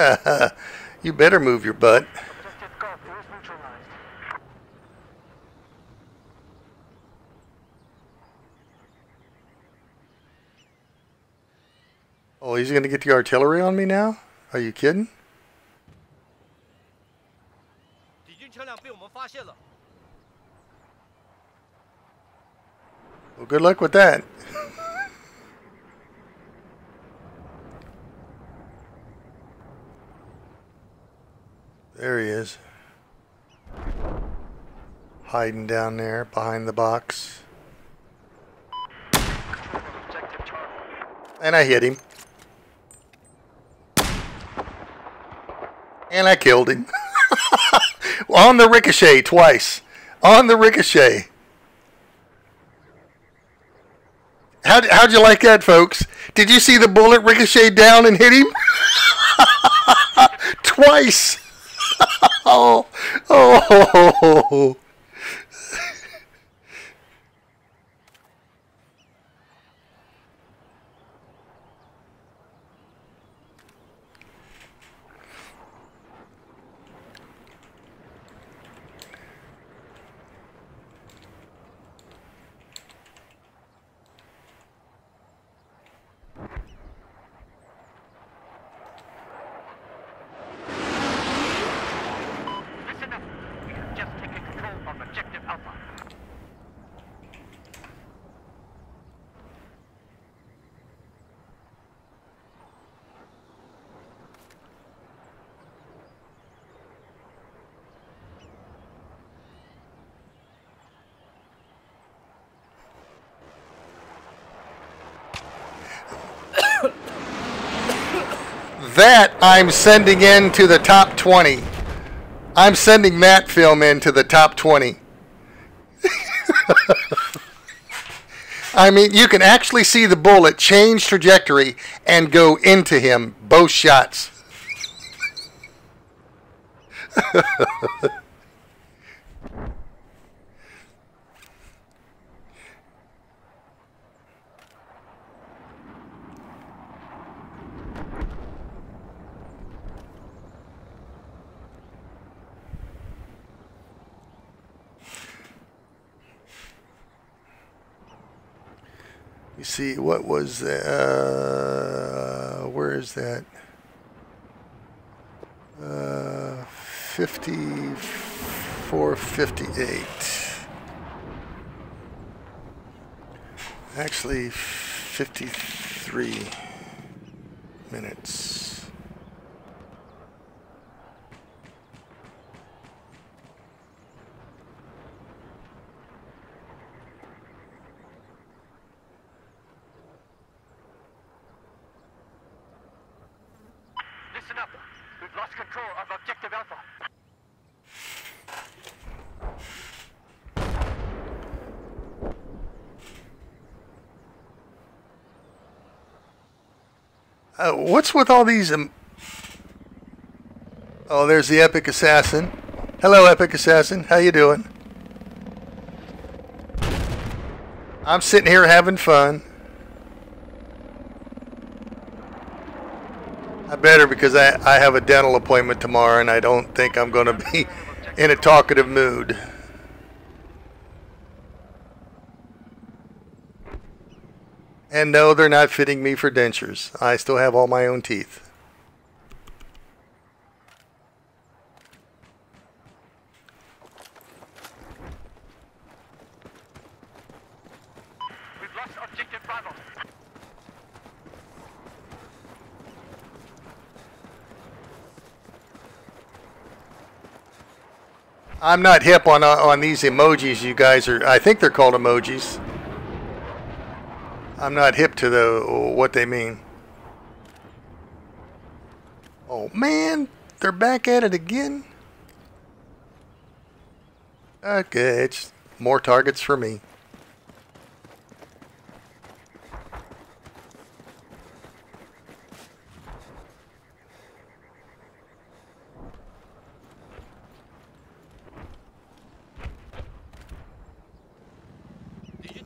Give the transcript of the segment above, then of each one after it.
you better move your butt. Oh, he's going to get the artillery on me now? Are you kidding? Well, good luck with that. There he is. Hiding down there behind the box. And I hit him. And I killed him. On the ricochet twice. On the ricochet. How'd, how'd you like that, folks? Did you see the bullet ricochet down and hit him? twice. oh, oh. oh, oh, oh. That I'm sending in to the top 20. I'm sending that film in to the top 20. I mean, you can actually see the bullet change trajectory and go into him, both shots. You see, what was that? Uh, where is that? Uh, 54, 58. Actually, 53 minutes. Listen up. We've lost control of Objective Alpha. Uh, what's with all these? Oh, there's the epic assassin. Hello, epic assassin. How you doing? I'm sitting here having fun. Better because I, I have a dental appointment tomorrow and I don't think I'm going to be in a talkative mood. And no, they're not fitting me for dentures. I still have all my own teeth. We've lost Objective Bravo. I'm not hip on uh, on these emojis you guys are. I think they're called emojis. I'm not hip to the what they mean. Oh man, they're back at it again. Okay, it's more targets for me. “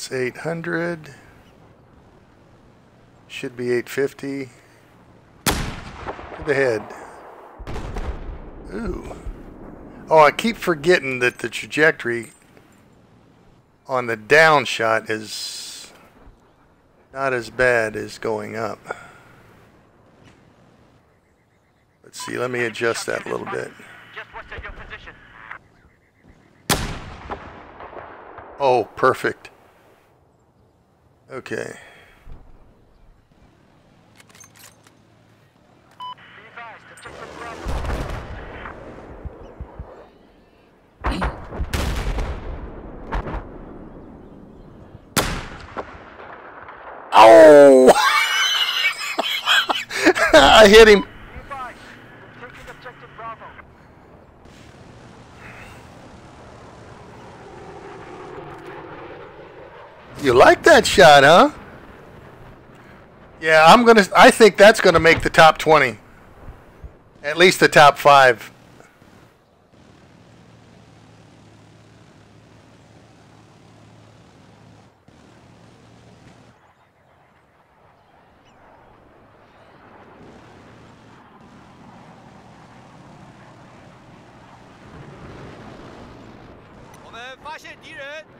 That's 800. Should be 850. To the head. Ooh. Oh, I keep forgetting that the trajectory on the down shot is not as bad as going up. Let's see, let me adjust that a little bit. Just west of your position. Oh, perfect. Okay. Oh! I hit him. Be advised, we're taking objective Bravo. You like that shot, huh? Yeah, I'm gonna. I think that's gonna make the top 20. At least the top five. “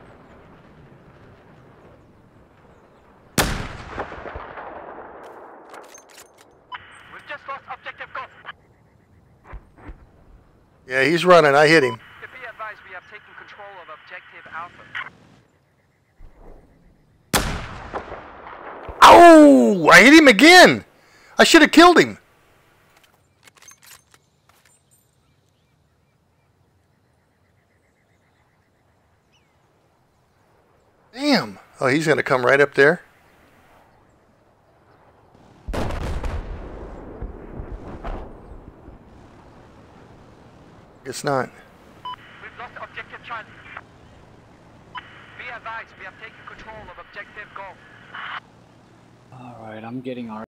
Yeah, he's running. I hit him. Be advised, we have taken control of objective Alpha. Oh! I hit him again. I should have killed him. Damn. Oh, he's gonna come right up there. Guess not. We've lost objective Charlie. Be advised, we have taken control of objective Golf. Alright, I'm getting our